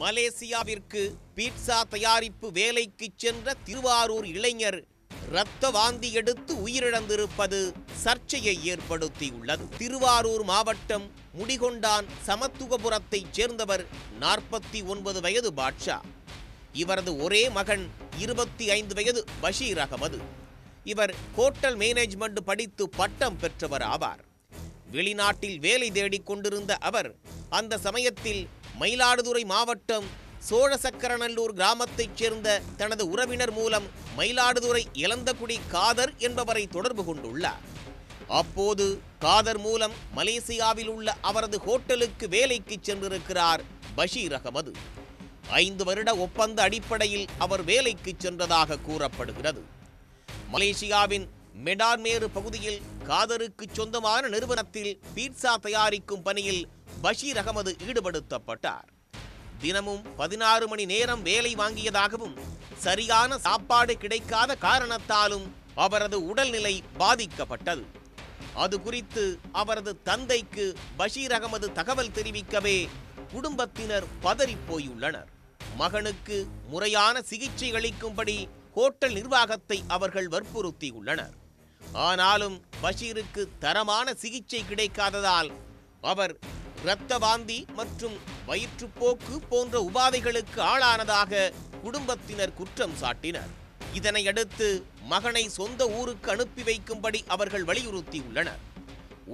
மலேசியாவிற்கு pizza தயாரிப்பு வேலைக்கு சென்ற திருவாரூர் இளைஞர் இரத்த வாந்தி எடுத்து உயிரிழந்திருப்பது சர்ச்சையை ஏற்படுத்தியுள்ளது. திருவாரூர் மாவட்டம் முடிகொண்டான் சமத்துவபுரத்தைச் சேர்ந்தவர் நாற்பத்தி ஒன்பது வயது பாட்ஷா. இவரது ஒரே மகன் இருபத்தி ஐந்து வயது பஷீர் அகமது. இவர் ஹோட்டல் மேனேஜ்மெண்ட் படித்து பட்டம் பெற்றவர் ஆவார். வெளிநாட்டில் வேலை தேடிக் கொண்டிருந்த அவர் அந்த சமயத்தில் மயிலாடுதுறை மாவட்டம் சோழசக்கரநல்லூர் கிராமத்தைச் சேர்ந்த தனது உறவினர் மூலம் மயிலாடுதுறை இளந்தகுடி காதர் என்பவரை தொடர்பு கொண்டுள்ளார். அப்போது காதர் மூலம் மலேசியாவில் உள்ள அவரது ஹோட்டலுக்கு வேலைக்கு சென்றிருக்கிறார் பஷீர் அகமது. ஐந்து வருட ஒப்பந்த அடிப்படையில் அவர் வேலைக்கு சென்றதாக கூறப்படுகிறது. மலேசியாவின் மெடார்மேறு பகுதியில் காதருக்கு சொந்தமான நிறுவனத்தில் பீட்சா தயாரிக்கும் பணியில் பஷீர் அகமது ஈடுபடுத்தப்பட்டார். தினமும் பதினாறு மணி நேரம் வேலை வாங்கியதாகவும் சரியான சாப்பாடு கிடைக்காத காரணத்தாலும் அவரது உடல்நிலை பாதிக்கப்பட்டது. அது குறித்து அவரது தந்தைக்கு பஷீர் அகமது தகவல் தெரிவிக்கவே குடும்பத்தினர் பதறிப் போயுள்ளனர் மகனுக்கு முறையான சிகிச்சை அளிக்கும்படி ஹோட்டல் நிர்வாகத்தை அவர்கள் வற்புறுத்தியுள்ளனர். ஆனாலும் பஷீருக்கு தரமான சிகிச்சை கிடைக்காததால் அவர் இரத்த வாந்தி மற்றும் வயிற்றுப்போக்கு போன்ற உபாதைகளுக்கு ஆளானதாக குடும்பத்தினர் குற்றம் சாட்டினர். இதனையடுத்து மகனை சொந்த ஊருக்கு அனுப்பி வைக்கும்படி அவர்கள் வலியுறுத்தியுள்ளனர்.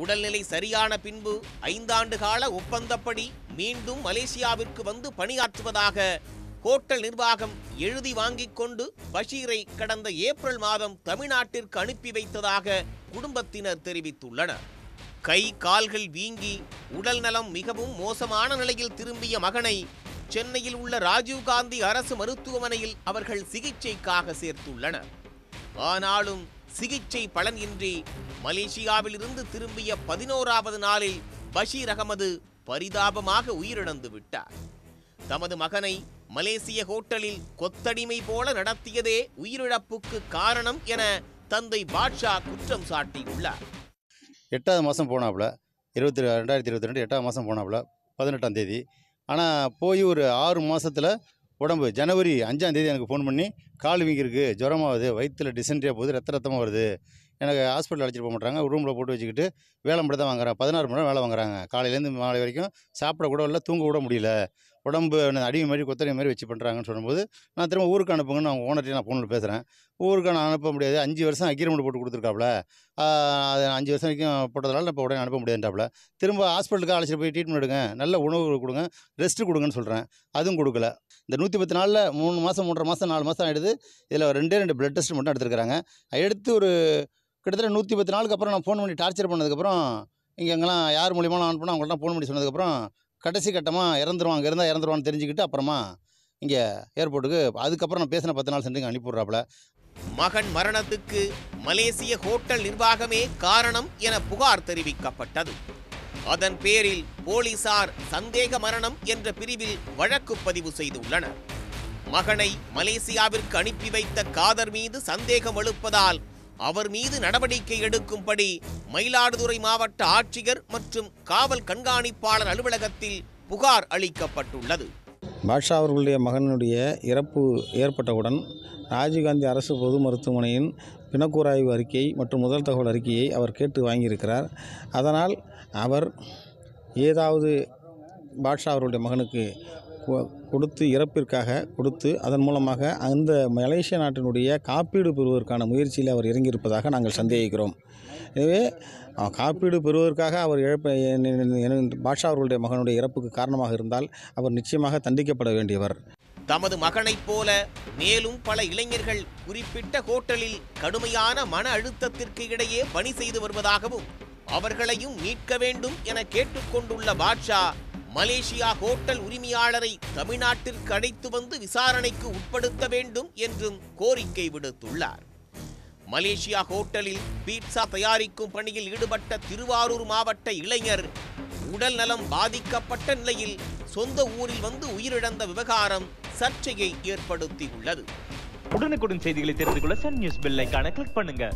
உடல்நிலை சரியான பின்பு ஐந்தாண்டு கால ஒப்பந்தப்படி மீண்டும் மலேசியாவிற்கு வந்து பணியாற்றுவதாக ஹோட்டல் நிர்வாகம் எழுதி வாங்கிக் கொண்டு பஷீரை கடந்த ஏப்ரல் மாதம் தமிழ்நாட்டிற்கு அனுப்பி வைத்ததாக குடும்பத்தினர் தெரிவித்துள்ளனர். கை கால்கள் வீங்கி உடல் நலம் மிகவும் மோசமான நிலையில் திரும்பிய மகனை சென்னையில் உள்ள ராஜீவ்காந்தி அரசு மருத்துவமனையில் அவர்கள் சிகிச்சைக்காக சேர்த்துள்ளனர். ஆனாலும் சிகிச்சை பலனின்றி மலேசியாவிலிருந்து திரும்பிய பதினோராவது நாளில் பஷீர் அகமது பரிதாபமாக உயிரிழந்து விட்டார். தமது மகனை மலேசிய ஹோட்டலில் கொத்தடிமை போல நடத்தியதே உயிரிழப்புக்கு காரணம் என தந்தை பாட்ஷா குற்றம் சாட்டியுள்ளார். எட்டாவது மாதம் போனாப்புல. இருபத்தி ரெண்டாயிரத்தி இருபத்தி ரெண்டு எட்டாவது மாதம் போனாப்புல பதினெட்டாம் தேதி. ஆனால் போய் ஒரு ஆறு மாதத்தில் உடம்பு ஜனவரி அஞ்சாம் தேதி எனக்கு ஃபோன் பண்ணி கால் வீங்கிருக்கு ஜுரமாகுது வயிற்றில் டிசென்ட்ரியாக போகுது ரத்த ரத்தமாக வருது. எனக்கு ஹாஸ்பிட்டல் அழைச்சிட்டு போக மாட்டாங்க ரூமில் போட்டு வச்சுக்கிட்டு வேலை மட்டும் தான் வாங்குறேன். பதினாறு மணி நேரம் வேலை வாங்குறாங்க. காலையிலேருந்து மாலை வரைக்கும் சாப்பிட கூட இல்லை தூங்க கூட முடியல. உடம்பு அடிமை மாதிரி கொத்தடி மாதிரி வச்சு பண்ணுறாங்கன்னு சொல்லும்போது நான் திரும்ப ஊருக்கு அனுப்புங்கன்னு அவங்க ஓனர்கிட்ட நான் ஃபோனில் பேசுகிறேன் ஊருக்கு நான் அனுப்ப முடியாது. அஞ்சு வருஷம் அக்ரிமெண்ட் போட்டு கொடுத்துருக்காப்புல அது அஞ்சு வருஷம் வரைக்கும் போட்டதால இப்போ உடனே அனுப்ப முடியாதுன்றாப்புல திரும்ப ஹாஸ்பிட்டலுக்கு அழைச்சிட்டு போய் ட்ரீட்மெண்ட் எடுங்க. நல்ல உணவு கொடுங்க. ரெஸ்ட்டு கொடுங்கன்னு சொல்கிறேன் அதுவும் கொடுக்கல. இந்த நூற்றி பத்து நாளில் மூணு மாதம் மூன்றரை மாதம் நாலு மாதம் ஆகிடுது இதில் ரெண்டே ரெண்டு ப்ளட் டெஸ்ட் மட்டும் எடுத்துருக்காங்க எடுத்து ஒரு கிட்டத்தட்ட நூற்றி பத்து நாளுக்கு அப்புறம் நான் ஃபோன் பண்ணி டார்ச்சர் பண்ணதுக்கப்புறம் இங்கே எங்கெல்லாம் யார் மூலியமாக நான் அனுப்பினா அவங்கள்ட்ட ஃபோன் பண்ணி சொன்னதுக்கப்புறம் கடைசி கட்டமாக இறந்துருவான் அங்கே இருந்தால் இறந்துருவான்னு தெரிஞ்சுக்கிட்டு அப்புறமா இங்கே ஏர்போர்ட்டுக்கு அதுக்கப்புறம் நான் பேசின பத்து நாள் சென்று அனுப்பி விட்றாப்புல மகன் மரணத்துக்கு மலேசிய ஹோட்டல் நிர்வாகமே காரணம் என புகார் தெரிவிக்கப்பட்டது. அதன் பேரில் போலீசார் சந்தேக மரணம் என்ற பிரிவில் வழக்கு பதிவு செய்துள்ளனர். மகனை மலேசியாவிற்கு அனுப்பி வைத்த காதர் மீது சந்தேகம் எழுப்பதால் அவர் மீது நடவடிக்கை எடுக்கும்படி மயிலாடுதுறை மாவட்ட ஆட்சியர் மற்றும் காவல் கண்காணிப்பாளர் அலுவலகத்தில் புகார் அளிக்கப்பட்டுள்ளது. பாட்ஷா அவர்களுடைய மகனுடைய இறப்பு ஏற்பட்டவுடன் ராஜீவ்காந்தி அரசு பொது மருத்துவமனையின் பிணக்கூராய்வு அறிக்கை மற்றும் முதல் தகவல் அறிக்கையை அவர் கேட்டு வாங்கியிருக்கிறார். அதனால் அவர் ஏதாவது பாட்ஷா அவருடைய மகனுக்கு கொடுத்து இறப்பிற்காக கொடுத்து அதன் மூலமாக அந்த மலேசிய நாட்டினுடைய காப்பீடு பெறுவதற்கான முயற்சியில் அவர் இறங்கியிருப்பதாக நாங்கள் சந்தேகிக்கிறோம். எனவே காப்பீடு பெறுவதற்காக அவர் இழப்ப என்- பாட்ஷா அவர்களுடைய மகனுடைய இறப்புக்கு காரணமாக இருந்தால் அவர் நிச்சயமாக தண்டிக்கப்பட வேண்டியவர். தமது மகனைப் போல மேலும் பல இளைஞர்கள் குறிப்பிட்ட ஹோட்டலில் கடுமையான மன அழுத்தத்திற்கு இடையே பணி செய்து வருவதாகவும் அவர்களையும் மீட்க வேண்டும் என கேட்டுக்கொண்டுள்ள பாட்ஷா மலேசியா ஹோட்டல் உரிமையாளரை தமிழ்நாட்டிற்கு அழைத்து வந்து விசாரணைக்கு உட்படுத்த வேண்டும் என்றும் கோரிக்கை விடுத்துள்ளார். மலேசியா ஹோட்டலில் பீட்சா தயாரிக்கும் பணியில் ஈடுபட்ட திருவாரூர் மாவட்ட இளைஞர் உடல் நலம் பாதிக்கப்பட்ட நிலையில் சொந்த ஊரில் வந்து உயிரிழந்த விவகாரம் சர்ச்சையை ஏற்படுத்தியுள்ளது. உடனுக்குடன் செய்திகளை தெரிந்து கொள்ள சன் நியூஸ் பெல் ஐகானை கிளிக் பண்ணுங்க.